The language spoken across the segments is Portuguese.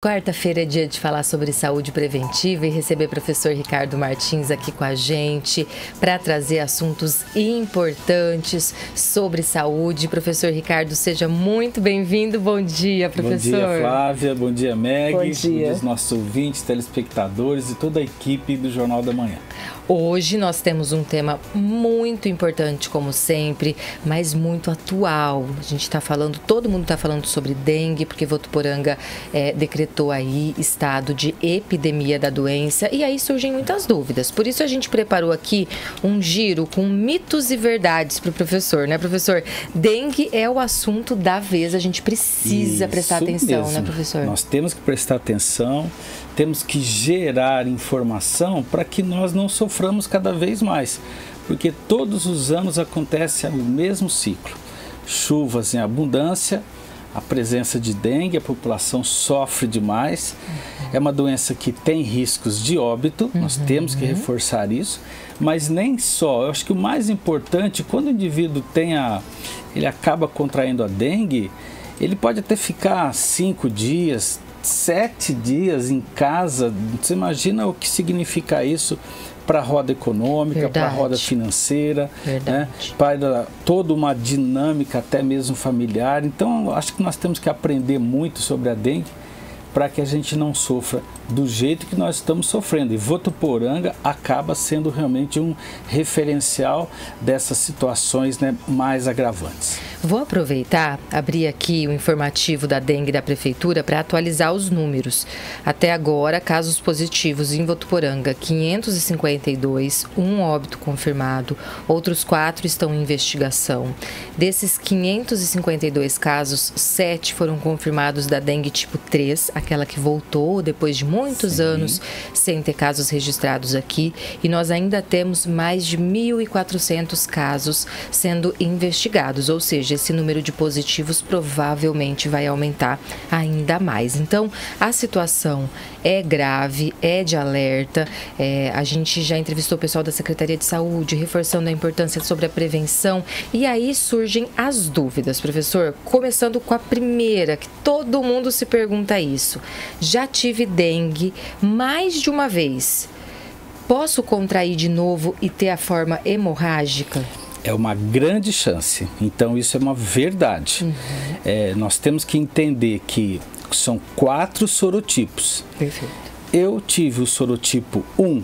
Quarta-feira é dia de falar sobre saúde preventiva e receber o professor Ricardo Martins aqui com a gente para trazer assuntos importantes sobre saúde. Professor Ricardo, seja muito bem-vindo. Bom dia, professor. Bom dia, Flávia. Bom dia, Meg. Bom dia. Bom dia nossos ouvintes, telespectadores e toda a equipe do Jornal da Manhã. Hoje nós temos um tema muito importante, como sempre, mas muito atual. A gente está falando, todo mundo está falando sobre dengue, porque Votuporanga é, decretou aí estado de epidemia da doença e aí surgem muitas dúvidas. Por isso a gente preparou aqui um giro com mitos e verdades para o professor, né, professor? Dengue é o assunto da vez, a gente precisa isso prestar atenção, né, mesmo. né, professor? Nós temos que prestar atenção temos que gerar informação para que nós não soframos cada vez mais, porque todos os anos acontece o mesmo ciclo: chuvas em abundância, a presença de dengue, a população sofre demais. Uhum. É uma doença que tem riscos de óbito, uhum. nós temos que reforçar isso, mas nem só. Eu acho que o mais importante, quando o indivíduo tem a, ele acaba contraindo a dengue, ele pode até ficar cinco dias, sete dias em casa, você imagina o que significa isso para a roda econômica, para a roda financeira, né? para toda uma dinâmica até mesmo familiar. Então, acho que nós temos que aprender muito sobre a dengue para que a gente não sofra do jeito que nós estamos sofrendo. E Votuporanga acaba sendo realmente um referencial dessas situações né, mais agravantes. Vou aproveitar, abrir aqui o informativo da dengue da prefeitura para atualizar os números. Até agora, casos positivos em Votuporanga, 552, um óbito confirmado, outros quatro estão em investigação. Desses 552 casos, sete foram confirmados da dengue tipo 3, aquela que voltou depois de muitos Sim. anos sem ter casos registrados aqui, e nós ainda temos mais de 1.400 casos sendo investigados, ou seja, esse número de positivos provavelmente vai aumentar ainda mais. Então, a situação é grave, é de alerta. É, a gente já entrevistou o pessoal da Secretaria de Saúde, reforçando a importância sobre a prevenção. E aí surgem as dúvidas, professor. Começando com a primeira, que todo mundo se pergunta isso. Já tive dengue mais de uma vez. Posso contrair de novo e ter a forma hemorrágica? é uma grande chance. Então, isso é uma verdade. Uhum. É, nós temos que entender que são quatro sorotipos. Perfeito. Eu tive o sorotipo 1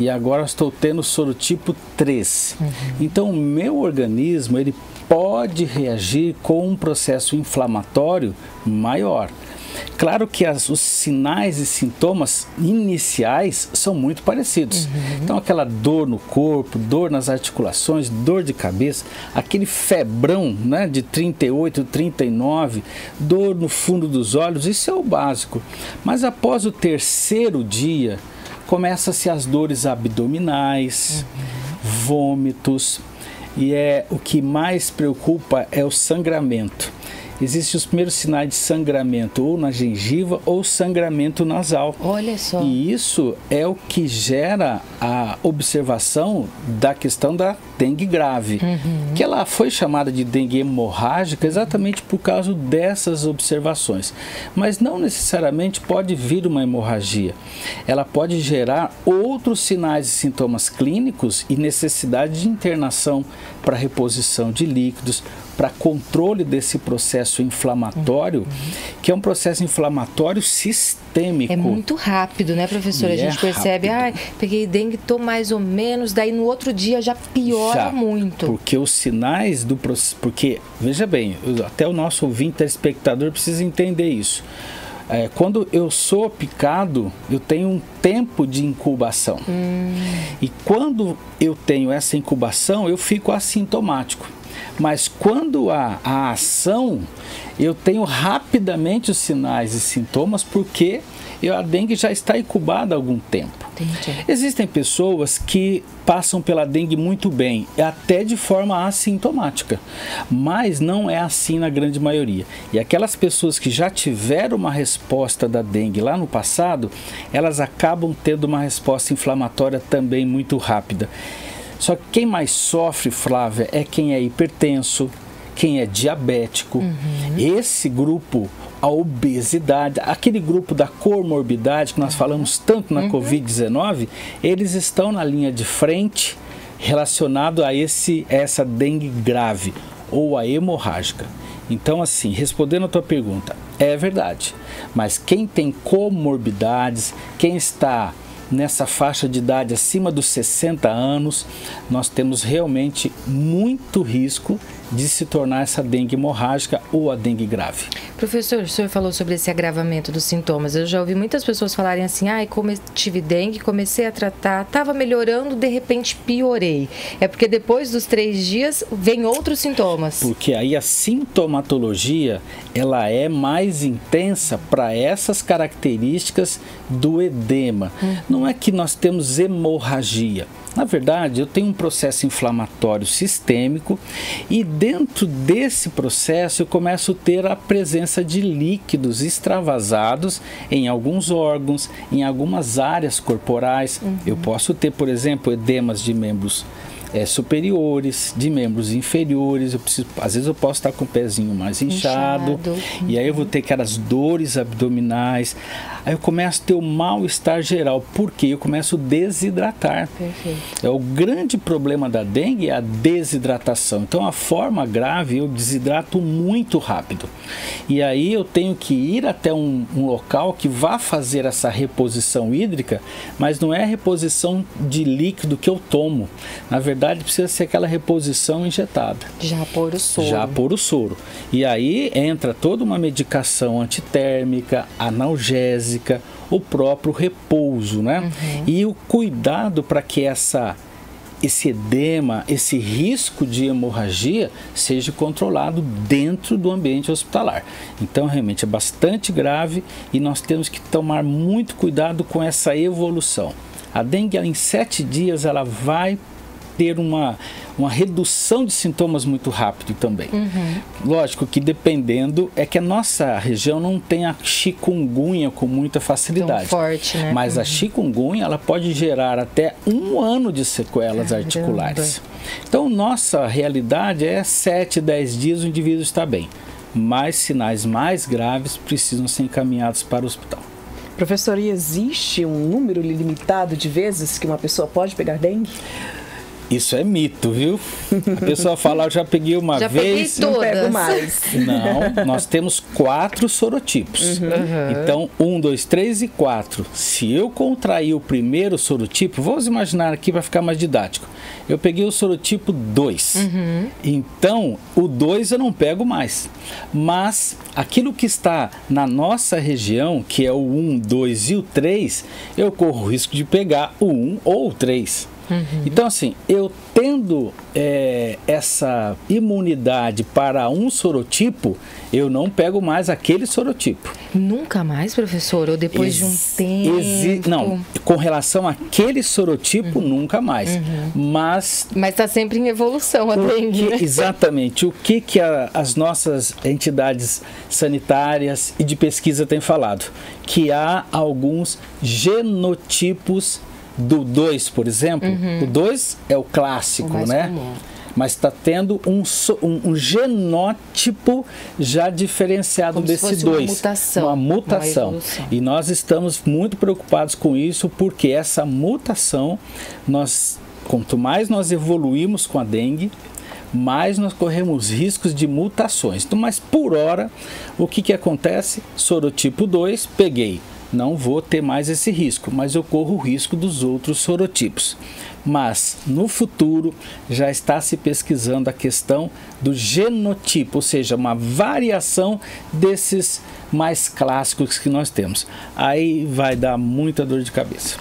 e agora estou tendo o sorotipo 3. Uhum. Então, o meu organismo ele pode reagir com um processo inflamatório maior. Claro que as, os sinais e sintomas iniciais são muito parecidos. Uhum. Então, aquela dor no corpo, dor nas articulações, dor de cabeça, aquele febrão né, de 38, 39, dor no fundo dos olhos, isso é o básico. Mas após o terceiro dia, começa-se as dores abdominais, uhum. vômitos, e é o que mais preocupa é o sangramento existem os primeiros sinais de sangramento ou na gengiva ou sangramento nasal. Olha só. E isso é o que gera a observação da questão da dengue grave, uhum. que ela foi chamada de dengue hemorrágica exatamente por causa dessas observações. Mas não necessariamente pode vir uma hemorragia. Ela pode gerar outros sinais e sintomas clínicos e necessidade de internação para reposição de líquidos, para controle desse processo inflamatório, uhum. que é um processo inflamatório sistêmico. É muito rápido, né, professora? E a gente é percebe, ah, peguei dengue, tô mais ou menos, daí no outro dia já piora já, muito. Porque os sinais do processo. Porque, veja bem, até o nosso ouvinte, espectador, precisa entender isso. É, quando eu sou picado, eu tenho um tempo de incubação. Hum. E quando eu tenho essa incubação, eu fico assintomático. Mas quando há a ação, eu tenho rapidamente os sinais e sintomas porque a dengue já está incubada há algum tempo. Entendi. Existem pessoas que passam pela dengue muito bem, até de forma assintomática, mas não é assim na grande maioria. E aquelas pessoas que já tiveram uma resposta da dengue lá no passado, elas acabam tendo uma resposta inflamatória também muito rápida. Só que quem mais sofre, Flávia, é quem é hipertenso, quem é diabético. Uhum. Esse grupo a obesidade, aquele grupo da comorbidade que nós falamos tanto na uhum. Covid-19, eles estão na linha de frente relacionado a esse essa dengue grave ou a hemorrágica. Então, assim, respondendo a tua pergunta, é verdade. Mas quem tem comorbidades, quem está nessa faixa de idade acima dos 60 anos, nós temos realmente muito risco de se tornar essa dengue hemorrágica ou a dengue grave. Professor, o senhor falou sobre esse agravamento dos sintomas. Eu já ouvi muitas pessoas falarem assim: ah, tive dengue, comecei a tratar, estava melhorando, de repente piorei. É porque depois dos três dias vem outros sintomas. Porque aí a sintomatologia ela é mais intensa para essas características do edema. Hum. Não é que nós temos hemorragia. Na verdade, eu tenho um processo inflamatório sistêmico e dentro desse processo eu começo a ter a presença de líquidos extravasados em alguns órgãos, em algumas áreas corporais. Uhum. Eu posso ter, por exemplo, edemas de membros é, superiores, de membros inferiores. Eu preciso, às vezes eu posso estar com o pezinho mais inchado, inchado. e aí eu vou ter aquelas dores abdominais. Aí eu começo a ter o mal-estar geral, porque eu começo a desidratar. Perfeito. É o grande problema da dengue é a desidratação. Então a forma grave eu desidrato muito rápido. E aí eu tenho que ir até um, um local que vá fazer essa reposição hídrica, mas não é a reposição de líquido que eu tomo. Na verdade, precisa ser aquela reposição injetada. Já por o soro. Já por o soro. E aí entra toda uma medicação antitérmica, analgésica o próprio repouso, né? Uhum. E o cuidado para que essa esse edema, esse risco de hemorragia seja controlado dentro do ambiente hospitalar. Então, realmente é bastante grave e nós temos que tomar muito cuidado com essa evolução. A dengue, em sete dias, ela vai ter uma, uma redução de sintomas muito rápido também. Uhum. Lógico que dependendo, é que a nossa região não tem a chikungunya com muita facilidade. Tão forte, né? Mas uhum. a chikungunya ela pode gerar até um ano de sequelas Caramba. articulares. Então, nossa realidade é 7, 10 dias o indivíduo está bem. Mas sinais mais graves precisam ser encaminhados para o hospital. Professor, e existe um número limitado de vezes que uma pessoa pode pegar dengue? Isso é mito, viu? A pessoa fala, eu já peguei uma já vez. Peguei todas. Não pego mais. Não, nós temos quatro sorotipos. Uhum. Então, um, dois, três e quatro. Se eu contrair o primeiro sorotipo, vamos imaginar aqui para ficar mais didático. Eu peguei o sorotipo 2. Uhum. Então, o 2 eu não pego mais. Mas aquilo que está na nossa região, que é o 1, um, 2 e o 3, eu corro o risco de pegar o 1 um ou o 3. Uhum. Então, assim, eu tendo é, essa imunidade para um sorotipo, eu não pego mais aquele sorotipo. Nunca mais, professor? Ou depois Ex de um tempo? não, com relação àquele sorotipo, uhum. nunca mais. Uhum. Mas. Mas está sempre em evolução a dengue. Né? Exatamente. O que, que a, as nossas entidades sanitárias e de pesquisa têm falado? Que há alguns genotipos do 2, por exemplo, uhum. o 2 é o clássico, o né? Comum. Mas está tendo um, um, um, genótipo já diferenciado Como desse 2. Uma mutação. Uma mutação. Uma e nós estamos muito preocupados com isso, porque essa mutação, nós, quanto mais nós evoluímos com a dengue, mais nós corremos riscos de mutações. Então, mas por hora, o que, que acontece? Sorotipo 2, peguei não vou ter mais esse risco, mas eu corro o risco dos outros sorotipos. Mas no futuro já está se pesquisando a questão do genotipo, ou seja, uma variação desses mais clássicos que nós temos. Aí vai dar muita dor de cabeça.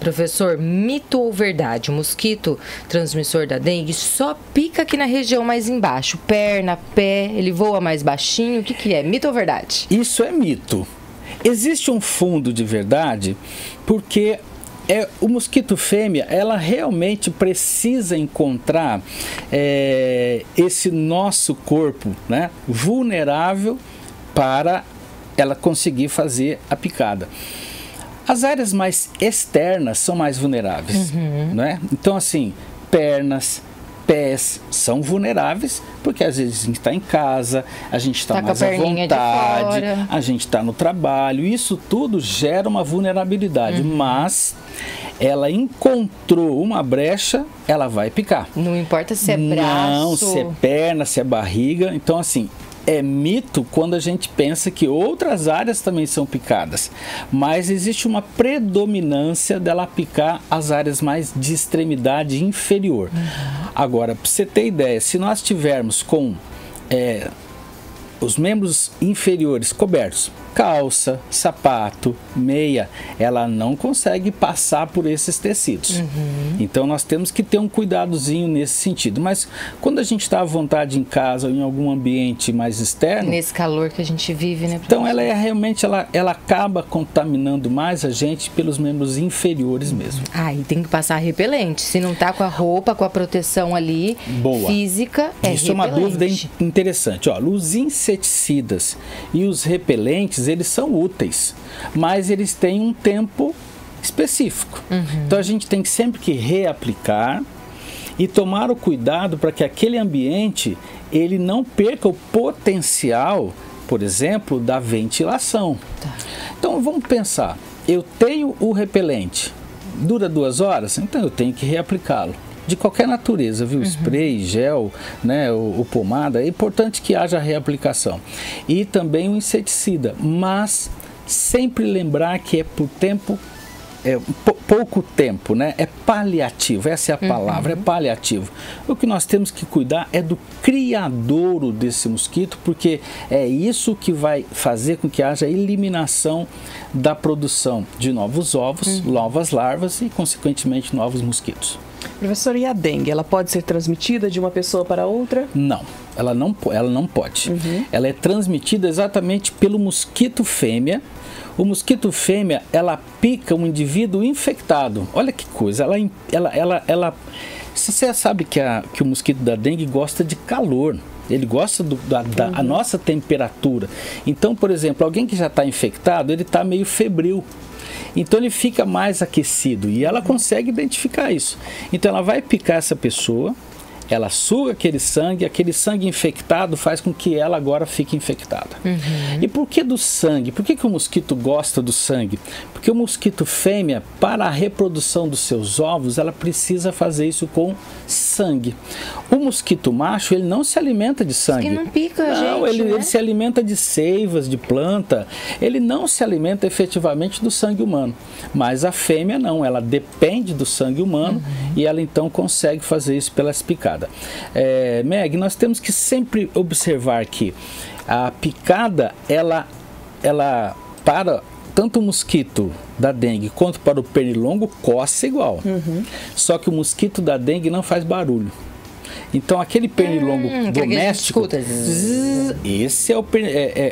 Professor, mito ou verdade? O mosquito transmissor da dengue só pica aqui na região mais embaixo, perna, pé, ele voa mais baixinho. O que, que é? Mito ou verdade? Isso é mito. Existe um fundo de verdade porque é, o mosquito fêmea, ela realmente precisa encontrar é, esse nosso corpo né, vulnerável para ela conseguir fazer a picada. As áreas mais externas são mais vulneráveis, uhum. né? Então, assim, pernas, pés são vulneráveis, porque às vezes a gente está em casa, a gente está Tá a mais à vontade, a gente está no trabalho, isso tudo gera uma vulnerabilidade, Uhum. mas ela encontrou uma brecha, ela vai picar. Não importa se é braço. Não, se é perna, se é barriga. Então, assim, é mito quando a gente pensa que outras áreas também são picadas. Mas existe uma predominância dela picar as áreas mais de extremidade inferior. Agora, para você ter ideia, se nós tivermos com é, os membros inferiores cobertos, calça, sapato, meia, ela não consegue passar por esses tecidos. Então nós temos que ter um cuidadozinho nesse sentido. Mas quando a gente está à vontade em casa ou em algum ambiente mais externo, Nesse calor que a gente vive, né? então ela é realmente ela, ela acaba contaminando mais a gente pelos membros inferiores mesmo. Aí tem que passar repelente. Se não tá com a roupa, com a proteção ali Boa. física, é Isso é uma repelente. dúvida in- interessante. Ó, os inseticidas e os repelentes, eles são úteis, mas eles têm um tempo específico. Então a gente tem sempre que reaplicar e tomar o cuidado para que aquele ambiente ele não perca o potencial, por exemplo, da ventilação. Então vamos pensar, eu tenho o repelente, dura duas horas, então eu tenho que reaplicá-lo. De qualquer natureza, viu? Spray, gel, né, o, o pomada, é importante que haja reaplicação. E também o inseticida, mas sempre lembrar que é por tempo é, pou- pouco tempo, né? É paliativo, essa é a palavra, é paliativo. O que nós temos que cuidar é do criadouro desse mosquito, porque é isso que vai fazer com que haja eliminação da produção de novos ovos, novas larvas e, consequentemente, novos mosquitos. Professor, e a dengue? Ela pode ser transmitida de uma pessoa para outra? Não, ela não, ela não pode. Ela é transmitida exatamente pelo mosquito fêmea. O mosquito fêmea, ela pica um indivíduo infectado. Olha que coisa, ela, ela, ela, ela você sabe que, a, que o mosquito da dengue gosta de calor. Ele gosta do- da, da a nossa temperatura. Então, por exemplo, alguém que já está infectado, ele está meio febril. Então ele fica mais aquecido e ela consegue identificar isso. Então ela vai picar essa pessoa, ela suga aquele sangue, aquele sangue infectado faz com que ela agora fique infectada. E por que do sangue? Por que, que o mosquito gosta do sangue? Porque o mosquito fêmea, para a reprodução dos seus ovos, ela precisa fazer isso com sangue. O mosquito macho, ele não se alimenta de sangue. não pica Não, gente, ele, né? ele se alimenta de seivas, de planta. Ele não se alimenta efetivamente do sangue humano. Mas a fêmea não, ela depende do sangue humano e ela então consegue fazer isso pelas picadas. É, Meg, nós temos que sempre observar que a picada, ela, ela para tanto o mosquito da dengue quanto para o pernilongo coça igual. Só que o mosquito da dengue não faz barulho. Então aquele pernilongo Hum, doméstico, zzz, esse é o, é,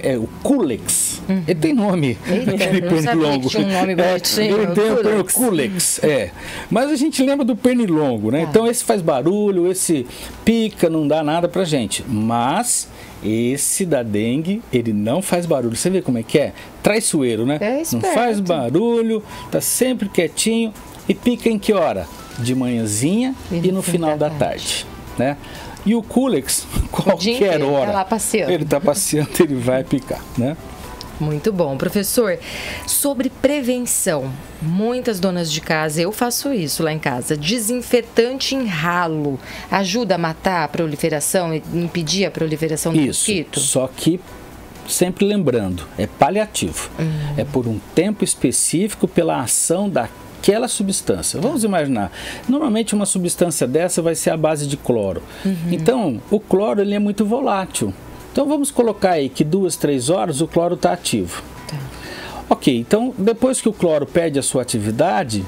é- é o Culex. Ele tem nome. Eita, aquele pernilongo. um nome É, ele tem o per- Culex. É. Mas a gente lembra do pernilongo, né? Então esse faz barulho, esse pica, não dá nada pra gente. Mas esse da dengue, ele não faz barulho. Você vê como é que é? Traiçoeiro, né? É não faz barulho, tá sempre quietinho e pica em que hora? De manhãzinha e, no final da tarde, né? E o Culex, qualquer hora. tá passeando. Ele tá passeando, ele vai picar, né? Muito bom. Professor, sobre prevenção, muitas donas de casa, eu faço isso lá em casa, desinfetante em ralo, ajuda a matar a proliferação e impedir a proliferação do Isso. mosquito? Só que sempre lembrando, é paliativo. É por um tempo específico pela ação daquela substância. Vamos imaginar, normalmente uma substância dessa vai ser a base de cloro. Então, o cloro ele é muito volátil. Então vamos colocar aí que duas, três horas o cloro está ativo. Ok, então depois que o cloro perde a sua atividade,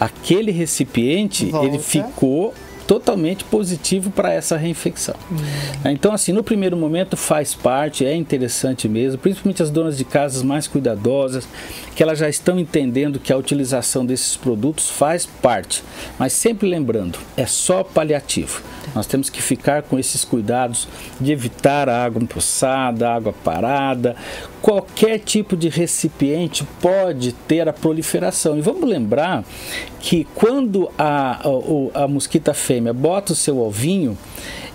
aquele recipiente Volta. ele ficou totalmente positivo para essa reinfecção. Então, assim, no primeiro momento faz parte, é interessante mesmo, principalmente as donas de casas mais cuidadosas, que elas já estão entendendo que a utilização desses produtos faz parte, mas sempre lembrando, é só paliativo. Nós temos que ficar com esses cuidados de evitar a água empoçada, água parada. Qualquer tipo de recipiente pode ter a proliferação. E vamos lembrar que quando a, a, a mosquita fêmea bota o seu ovinho,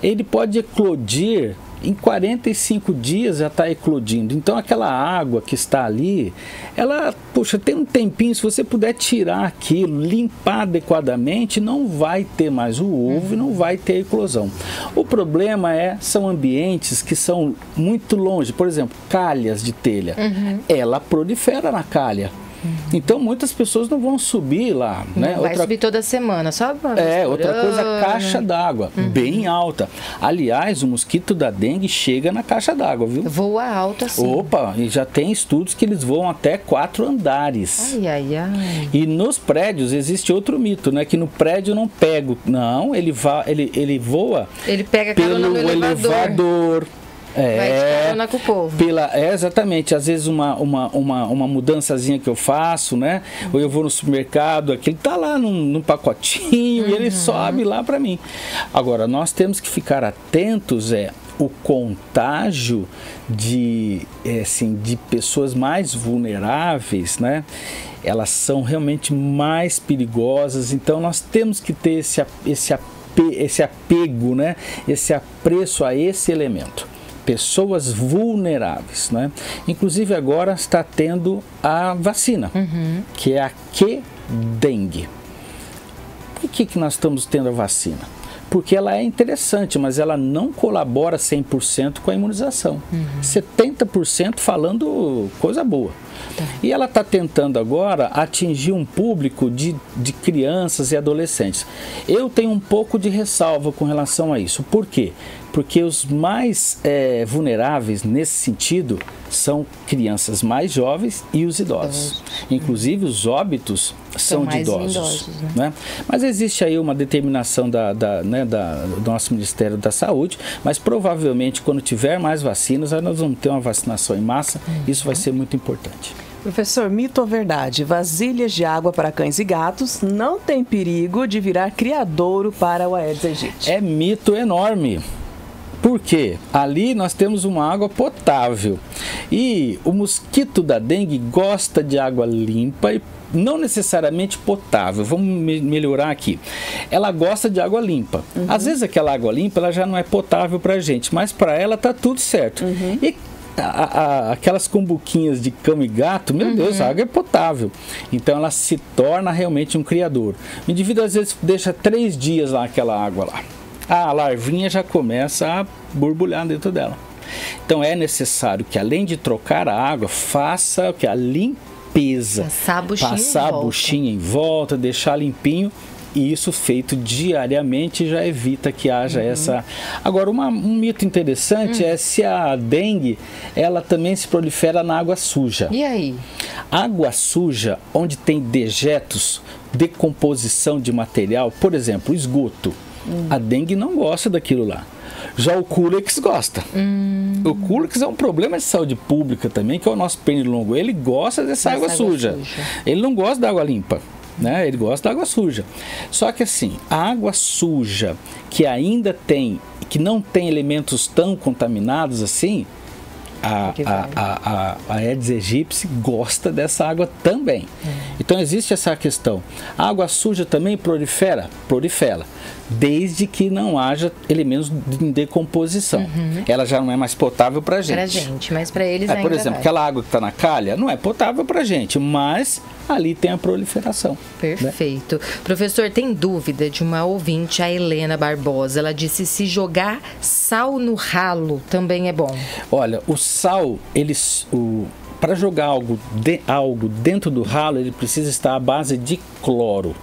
ele pode eclodir em 45 dias já está eclodindo. Então aquela água que está ali, ela, poxa, tem um tempinho, se você puder tirar aquilo, limpar adequadamente, não vai ter mais o ovo e não vai ter eclosão. O problema é, são ambientes que são muito longe, por exemplo, calhas de telha. Uhum. Ela prolifera na calha. Uhum. Então muitas pessoas não vão subir lá, não né? Vai outra... subir toda semana, só É, outra coisa, caixa d'água, uhum. bem alta. Aliás, o mosquito da dengue chega na caixa d'água, viu? Voa alta, sim. Opa, e já tem estudos que eles voam até quatro andares. Ai, ai, ai. E nos prédios existe outro mito, né? Que no prédio não pego. Não, ele, va... ele, ele voa ele pega pelo elevador. elevador é, Vai com o povo. Pela, é, exatamente. Às vezes uma, uma, uma, uma mudançazinha que eu faço, né? Ou eu vou no supermercado, aquele tá lá num, num pacotinho uhum. e ele uhum. sobe lá para mim. Agora, nós temos que ficar atentos, é, o contágio de, é, assim, de pessoas mais vulneráveis, né? Elas são realmente mais perigosas, então nós temos que ter esse, esse, esse apego, né? esse apreço a esse elemento pessoas vulneráveis. Né? Inclusive agora está tendo a vacina, uhum. que é a Q-Dengue. Por que, que nós estamos tendo a vacina? Porque ela é interessante, mas ela não colabora 100% com a imunização. Uhum. 70% falando coisa boa. Tá. E ela está tentando agora atingir um público de, de crianças e adolescentes. Eu tenho um pouco de ressalva com relação a isso. Por quê? Porque os mais é, vulneráveis nesse sentido são crianças mais jovens e os idosos. Inclusive, os óbitos são, são de idosos. idosos né? Né? Mas existe aí uma determinação da, da, né, da, do nosso Ministério da Saúde, mas provavelmente quando tiver mais vacinas, nós vamos ter uma vacinação em massa, uhum. isso vai ser muito importante. Professor, mito ou verdade? Vasilhas de água para cães e gatos não tem perigo de virar criadouro para o Aedes aegypti? É mito enorme. Porque ali nós temos uma água potável e o mosquito da dengue gosta de água limpa e não necessariamente potável. Vamos me melhorar aqui. Ela gosta de água limpa. Uhum. Às vezes aquela água limpa ela já não é potável para a gente, mas para ela tá tudo certo. Uhum. E a, a, aquelas cumbuquinhas de cão e gato, meu uhum. Deus, a água é potável. Então ela se torna realmente um criador. O indivíduo às vezes deixa três dias lá aquela água lá a larvinha já começa a borbulhar dentro dela. Então é necessário que além de trocar a água, faça que a limpeza, passar a buchinha, passar em, a buchinha em volta, deixar limpinho e isso feito diariamente já evita que haja uhum. essa. Agora, uma, um mito interessante uhum. é se a dengue ela também se prolifera na água suja. E aí? Água suja, onde tem dejetos, decomposição de material, por exemplo, esgoto. Hum. A dengue não gosta daquilo lá. Já o Culex gosta. Hum. O Culex é um problema de saúde pública também, que é o nosso pernilongo. Ele gosta dessa água, água suja. suja. Ele não gosta da água limpa. Né? Ele gosta da água suja. Só que assim, a água suja que ainda tem, que não tem elementos tão contaminados assim, a, a, a, a, Aedes aegypti gosta dessa água também. Hum. Então existe essa questão. A água suja também prolifera? Prolifera desde que não haja elementos de decomposição. Uhum. Ela já não é mais potável para gente. Para gente, mas para eles é, ainda Por exemplo, vai. aquela água que está na calha não é potável para gente, mas ali tem a proliferação. Né? Perfeito. Né? Professor, tem dúvida de uma ouvinte, a Helena Barbosa. Ela disse se jogar sal no ralo também é bom. Olha, o sal, eles... O, para jogar algo, de, algo dentro do ralo, ele precisa estar à base de cloro.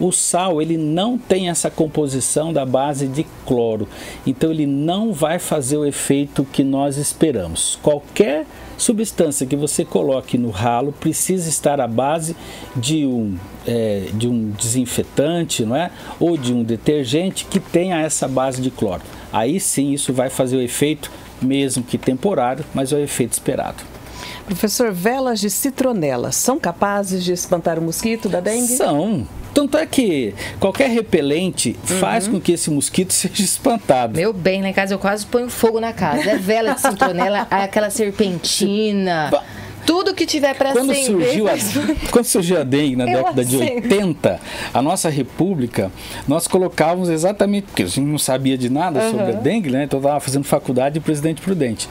O sal ele não tem essa composição da base de cloro, então ele não vai fazer o efeito que nós esperamos. Qualquer substância que você coloque no ralo precisa estar à base de um, é, de um desinfetante, não é? Ou de um detergente que tenha essa base de cloro. Aí sim isso vai fazer o efeito, mesmo que temporário, mas é o efeito esperado. Professor, velas de citronela são capazes de espantar o mosquito da dengue? São. Tanto é que qualquer repelente faz Uhum. com que esse mosquito seja espantado. Meu bem, lá em casa eu quase ponho fogo na casa. É vela de citronela, aquela serpentina. Tudo que tiver pra Quando acender. surgiu, a, quando surgiu a dengue na década de acendo. 80, a nossa república, nós colocávamos exatamente, porque a gente não sabia de nada sobre a dengue, né? Então eu estava fazendo faculdade de Presidente Prudente.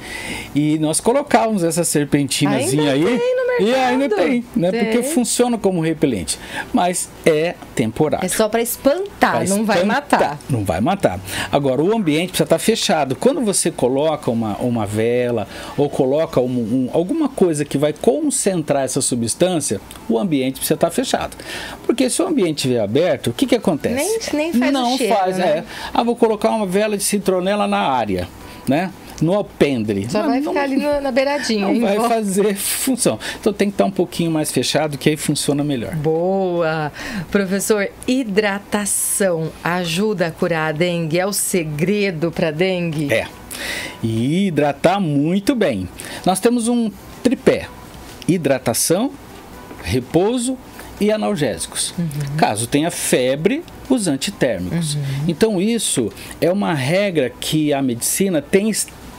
E nós colocávamos essa serpentinazinha Ainda aí. tem no E ainda tem, né? Porque Tem. funciona como repelente. Mas é temporário. É só pra espantar, Vai não vai espantar. matar. Não vai matar. Agora, o ambiente precisa estar fechado. Quando você coloca uma, uma vela ou coloca um- um- alguma coisa que vai concentrar essa substância, o ambiente precisa estar fechado. Porque se o ambiente estiver aberto, o que, que acontece? Nem- nem faz Não cheiro, faz, né? é. Ah, vou colocar uma vela de citronela na área, né? No alpendre. Só vai não- ficar ali na beiradinha. não vai volta. fazer função. Então tem que estar um pouquinho mais fechado, que aí funciona melhor. Boa! Professor, hidratação ajuda a curar a dengue? É o segredo para dengue? É. E hidratar muito bem. Nós temos um tripé: hidratação, repouso e analgésicos. Caso tenha febre, os antitérmicos. Então, isso é uma regra que a medicina tem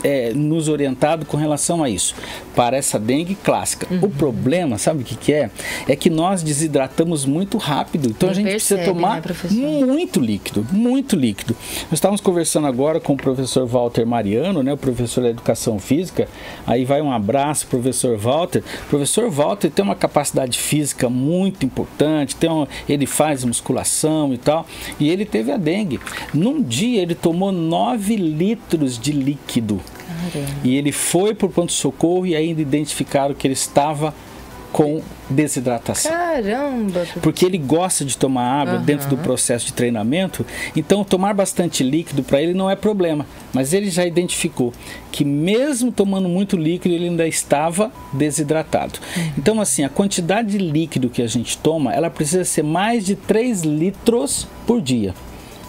é, nos orientado com relação a isso, para essa dengue clássica. O problema, sabe o que, que é? É que nós desidratamos muito rápido. Então, Nem a gente precisa percebe, tomar né, muito líquido, muito líquido. Nós estávamos conversando agora com o professor Walter Mariano, né, o professor da Educação Física. Aí vai um abraço, professor Walter. O professor Walter tem uma capacidade física muito importante, tem um- ele faz musculação e tal, e ele teve a dengue. Num dia ele tomou 9 litros de líquido. Caramba. E ele foi para o pronto-socorro e ainda identificaram que ele estava com desidratação Caramba! porque ele gosta de tomar água Aham. dentro do processo de treinamento, então tomar bastante líquido para ele não é problema. Mas ele já identificou que mesmo tomando muito líquido, ele ainda estava desidratado. Então assim, a quantidade de líquido que a gente toma, ela precisa ser mais de 3 litros por dia.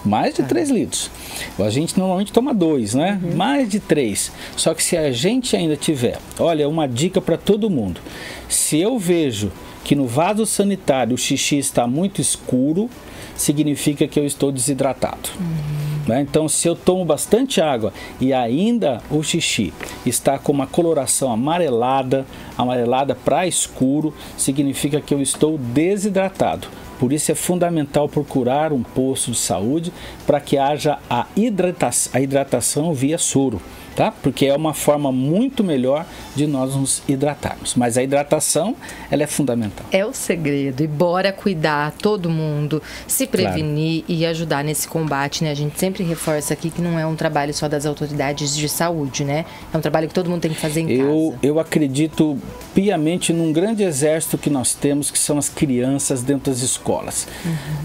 Mais de 3 litros. A gente normalmente toma 2, né? Mais de 3. Só que se a gente ainda tiver, olha, uma dica para todo mundo. Se eu vejo que no vaso sanitário o xixi está muito escuro, significa que eu estou desidratado. Né? Então, se eu tomo bastante água e ainda o xixi está com uma coloração amarelada, amarelada para escuro, significa que eu estou desidratado. Por isso é fundamental procurar um posto de saúde para que haja a hidratação, a hidratação via soro, tá? Porque é uma forma muito melhor de nós nos hidratarmos. Mas a hidratação, ela é fundamental. É o segredo. E bora cuidar, todo mundo, se prevenir e ajudar nesse combate, né? A gente sempre reforça aqui que não é um trabalho só das autoridades de saúde, né? É um trabalho que todo mundo tem que fazer em Eu, casa. eu acredito piamente num grande exército que nós temos, que são as crianças dentro das escolas.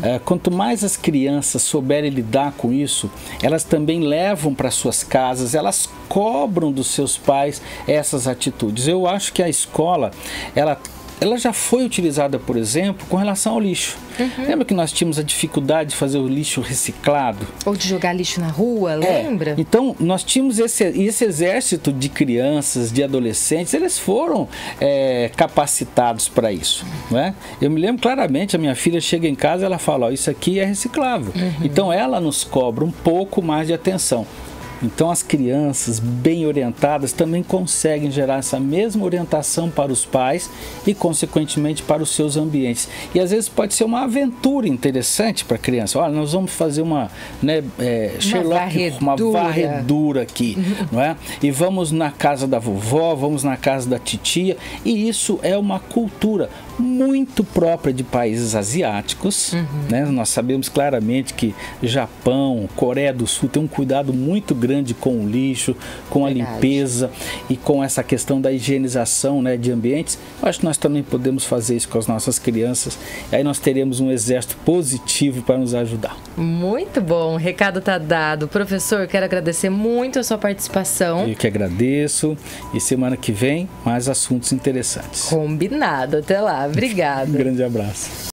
É, quanto mais as crianças souberem lidar com isso, elas também levam para suas casas, elas cobram dos seus pais essas atitudes. Eu acho que a escola, ela ela já foi utilizada, por exemplo, com relação ao lixo. Lembra que nós tínhamos a dificuldade de fazer o lixo reciclado? Ou de jogar lixo na rua, É, lembra? Então, nós tínhamos esse, esse exército de crianças, de adolescentes, eles foram é, capacitados para isso. Não é? Eu me lembro claramente, a minha filha chega em casa e ela fala, ó, isso aqui é reciclável. Então, ela nos cobra um pouco mais de atenção. Então, as crianças bem orientadas também conseguem gerar essa mesma orientação para os pais e, consequentemente, para os seus ambientes. E às vezes pode ser uma aventura interessante para a criança. Olha, nós vamos fazer uma, né, é, Sherlock, uma varredura. varredura aqui, não é? E vamos na casa da vovó, vamos na casa da titia, e isso é uma cultura muito própria de países asiáticos, né? Nós sabemos claramente que Japão, Coreia do Sul tem um cuidado muito grande com o lixo, com a Verdade. limpeza e com essa questão da higienização, né, de ambientes. Eu acho que nós também podemos fazer isso com as nossas crianças, e aí nós teremos um exército positivo para nos ajudar. Muito bom, o recado tá dado. Professor, quero agradecer muito a sua participação. Eu que agradeço e semana que vem mais assuntos interessantes. Combinado, até lá. Um Obrigada. grande abraço.